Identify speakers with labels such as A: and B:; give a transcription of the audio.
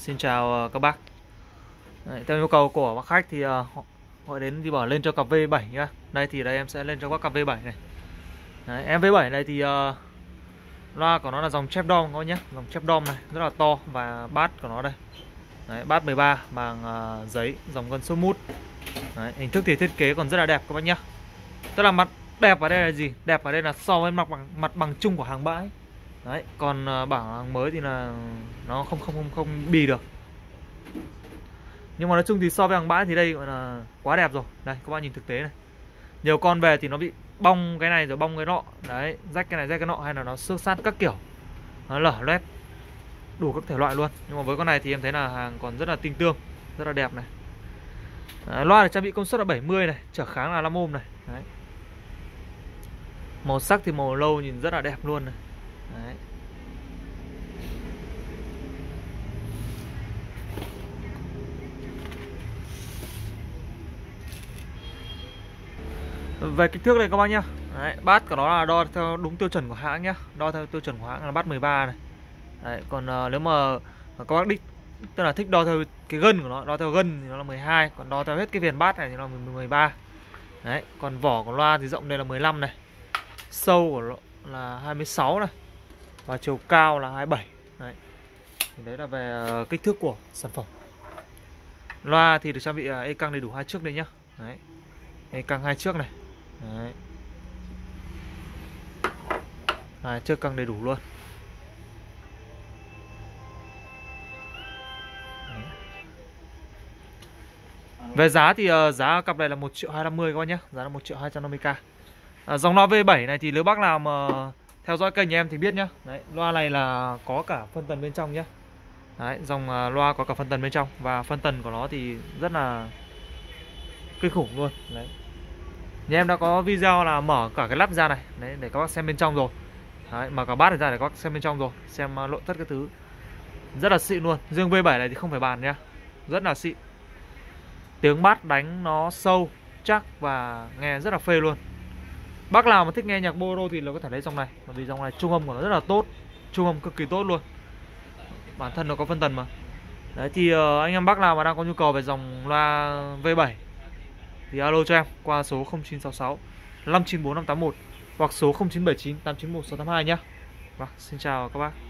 A: xin chào ờ, các bác. Đấy, Theo yêu cầu của bác khách thì uh, họ, đến thì bảo lên cho cặp V7 nhá. Đây thì đây em sẽ lên cho các cặp V7 này. Đấy, Em V7 này thì uh, loa của nó là dòng chép dom các bác nhé Dòng chép dom này rất là to và bát của nó đây. Đấy, bát 13 bằng uh, giấy dòng gân số mút. Đấy, Hình thức thì thiết kế còn rất là đẹp các bác nhé Tức là mặt đẹp ở đây là gì? Đẹp ở đây là so với mặt bằng mặt bằng chung của hàng bãi đấy còn ờ, bảng hàng mới thì là nó không không không không bì được. Nhưng mà nói chung thì so với hàng bãi thì đây gọi là quá đẹp rồi. Đây các bạn nhìn thực tế này. Nhiều con về thì nó bị bong cái này rồi bong cái nọ. Đấy rách cái này rách cái nọ hay là nó xước sát các kiểu. Nó lở loét đủ các thể loại luôn. Nhưng mà với con này thì em thấy là hàng còn rất là tinh tương rất là đẹp này. Đấy, loa được trang bị công suất là 70 này trở kháng là 5 ôm này. Đấy. màu sắc thì màu lâu nhìn rất là đẹp luôn này. Đấy. Về kích thước này các bác nhá. Đấy, bát của nó là đo theo đúng tiêu chuẩn của hãng nhá. Đo theo tiêu chuẩn của hãng là bát 13 này. Đấy, còn uh, nếu mà các bác đích Tức là thích đo theo cái gân của nó Đo theo gân thì nó là 12 Còn đo theo hết cái viền bát này thì nó là 13 Đấy, còn vỏ của loa thì rộng đây là 15 này. Sâu của nó là 26 này và chiều cao là 27 đấy. Thì đấy là về ờ, kích thước của sản phẩm. Loa thì được trang bị ờ, e căng đầy đủ hai trước đây nhá. Đấy. E căng hai trước này. Đấy. Hai trước căng đầy đủ luôn. Về giá thì uh, giá cặp này là 1 triệu 250 các bác nhé Giá là 1 triệu 250k à, Dòng loa V7 này thì nếu bác nào mà theo dõi kênh nhà em thì biết nhá. Đấy, loa này là có cả phân tần bên trong nhá. Đấy, dòng à, loa có cả phân tần bên trong Và phân tần của nó thì rất là kinh khủng luôn. Đấy. Nhà em đã có video là mở cả cái lắp ra này Đấy, để các bác xem bên trong rồi. Đấy, mở cả bát ra để các bác xem bên trong rồi Xem à, nội thất cái thứ. Rất là xịn luôn. Riêng V7 này thì không phải bàn nhá. Rất là xịn. Tiếng bát đánh nó sâu, chắc và nghe rất là phê luôn. Bác nào mà thích nghe nhạc bolero thì là có thể lấy dòng này Bởi vì dòng này trung âm của nó rất là tốt Trung âm cực kỳ tốt luôn. Bản thân nó có phân tần mà. Đấy thì uh, anh em bác nào mà đang có nhu cầu về dòng loa V7 Thì alo cho em qua số 0966 594581 Hoặc số 0979 891 682 nhé Vâng, xin chào các bác.